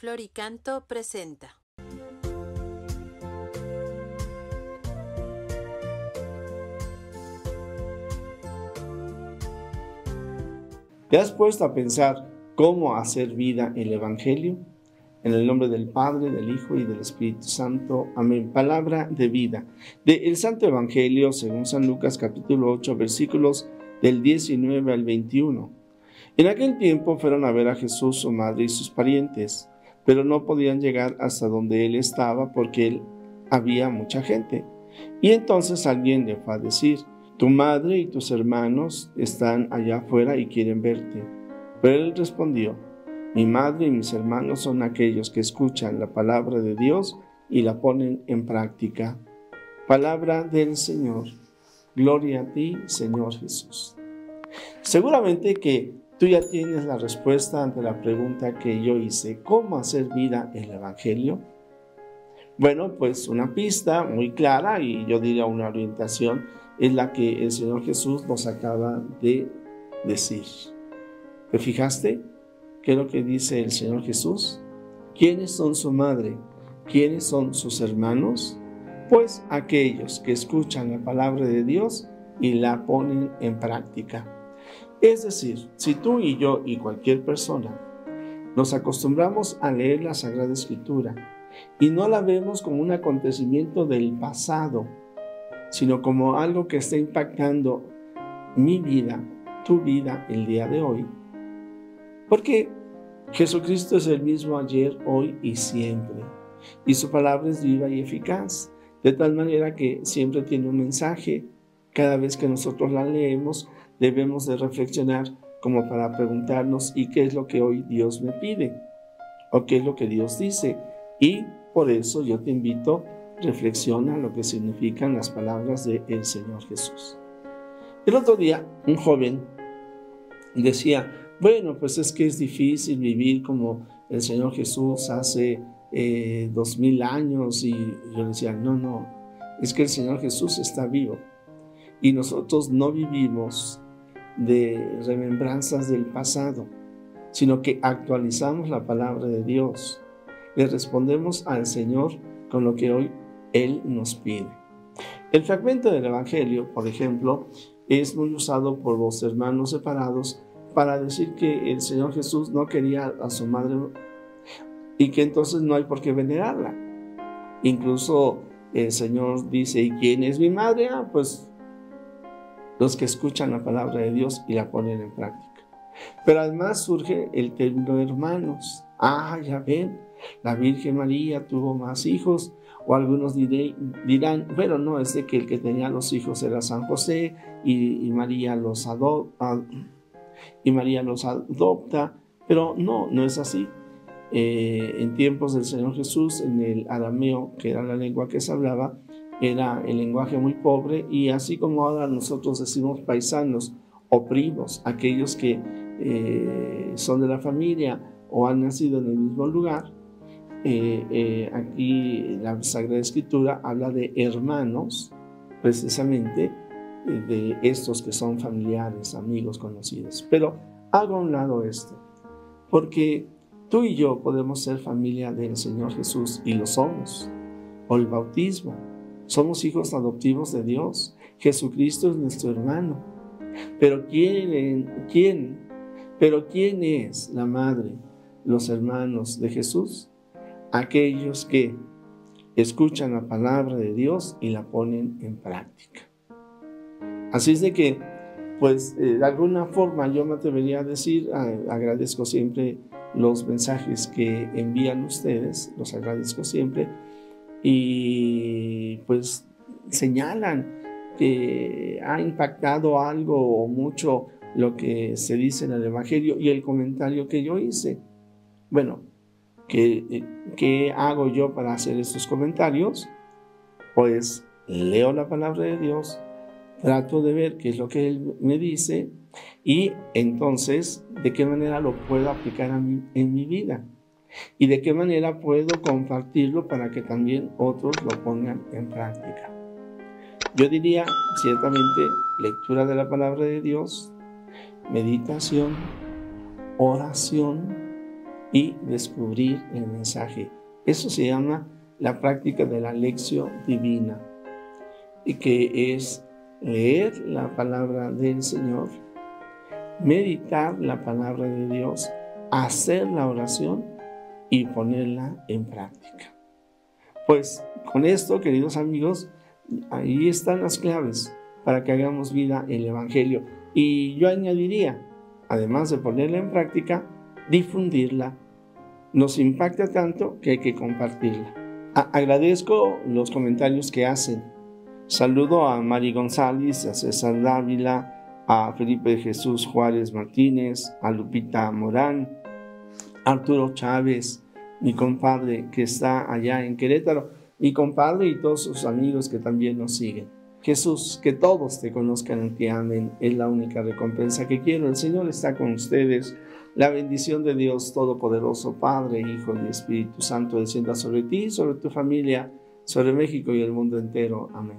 Floricanto presenta. ¿Te has puesto a pensar cómo hacer vida el Evangelio? En el nombre del Padre, del Hijo y del Espíritu Santo. Amén. Palabra de vida. De el Santo Evangelio según San Lucas capítulo 8 versículos del 19 al 21. En aquel tiempo fueron a ver a Jesús su madre y sus parientes, pero no podían llegar hasta donde él estaba porque él había mucha gente. Y entonces alguien le fue a decir, tu madre y tus hermanos están allá afuera y quieren verte. Pero él respondió, mi madre y mis hermanos son aquellos que escuchan la palabra de Dios y la ponen en práctica. Palabra del Señor. Gloria a ti, Señor Jesús. Seguramente que tú ya tienes la respuesta ante la pregunta que yo hice, ¿cómo hacer vida el Evangelio? Bueno, pues una pista muy clara y yo diría una orientación es la que el Señor Jesús nos acaba de decir. ¿Te fijaste? ¿Qué es lo que dice el Señor Jesús? ¿Quiénes son su madre? ¿Quiénes son sus hermanos? Pues aquellos que escuchan la palabra de Dios y la ponen en práctica. Es decir, si tú y yo y cualquier persona nos acostumbramos a leer la Sagrada Escritura y no la vemos como un acontecimiento del pasado, sino como algo que está impactando mi vida, tu vida el día de hoy. Porque Jesucristo es el mismo ayer, hoy y siempre. Y su palabra es viva y eficaz, de tal manera que siempre tiene un mensaje. Cada vez que nosotros la leemos, debemos de reflexionar como para preguntarnos, ¿y qué es lo que hoy Dios me pide? ¿O qué es lo que Dios dice? Y por eso yo te invito reflexiona lo que significan las palabras del el Señor Jesús. El otro día, un joven decía, bueno, pues es que es difícil vivir como el Señor Jesús hace eh, dos mil años y yo decía, no, no, es que el Señor Jesús está vivo y nosotros no vivimos de remembranzas del pasado, sino que actualizamos la palabra de Dios. Le respondemos al Señor con lo que hoy él nos pide. El fragmento del Evangelio, por ejemplo, es muy usado por los hermanos separados para decir que el Señor Jesús no quería a su madre y que entonces no hay por qué venerarla. Incluso el Señor dice, ¿y quién es mi madre? Ah, pues los que escuchan la palabra de Dios y la ponen en práctica. Pero además surge el término hermanos. Ah, ya ven, la Virgen María tuvo más hijos, o algunos dirán, bueno, no, es de que el que tenía los hijos era San José y, María los adopta, pero no, no es así. Eh, en tiempos del Señor Jesús, en el arameo, que era la lengua que se hablaba, era el lenguaje muy pobre y así como ahora nosotros decimos paisanos o primos, aquellos que eh, son de la familia o han nacido en el mismo lugar, eh, eh, aquí la Sagrada Escritura habla de hermanos, precisamente eh, de estos que son familiares, amigos, conocidos. Pero hago a un lado esto, porque tú y yo podemos ser familia del Señor Jesús y lo somos, por el bautismo. Somos hijos adoptivos de Dios. Jesucristo es nuestro hermano. Pero ¿quién, es la madre, los hermanos de Jesús? aquellos que escuchan la palabra de Dios y la ponen en práctica. Así es de que, pues, eh, de alguna forma yo me atrevería a decir, agradezco siempre los mensajes que envían ustedes, los agradezco siempre, y pues señalan que ha impactado algo o mucho lo que se dice en el Evangelio y el comentario que yo hice. Bueno, ¿Qué, hago yo para hacer estos comentarios? Pues leo la palabra de Dios, trato de ver qué es lo que Él me dice y entonces de qué manera lo puedo aplicar en mi vida y de qué manera puedo compartirlo para que también otros lo pongan en práctica. Yo diría ciertamente lectura de la palabra de Dios, meditación, oración, y descubrir el mensaje. Eso se llama la práctica de la lección divina, y que es leer la palabra del Señor, meditar la palabra de Dios, hacer la oración y ponerla en práctica. Pues con esto, queridos amigos, ahí están las claves para que hagamos vida el Evangelio. Y yo añadiría, además de ponerla en práctica, difundirla. Nos impacta tanto que hay que compartirla. agradezco los comentarios que hacen. Saludo a Mari González, a César Dávila, a Felipe Jesús Juárez Martínez, a Lupita Morán, Arturo Chávez, mi compadre que está allá en Querétaro, mi compadre y todos sus amigos que también nos siguen. Jesús, que todos te conozcan y te amen, es la única recompensa que quiero. El Señor está con ustedes. La bendición de Dios Todopoderoso, Padre, Hijo y Espíritu Santo, descienda sobre ti, sobre tu familia, sobre México y el mundo entero. Amén.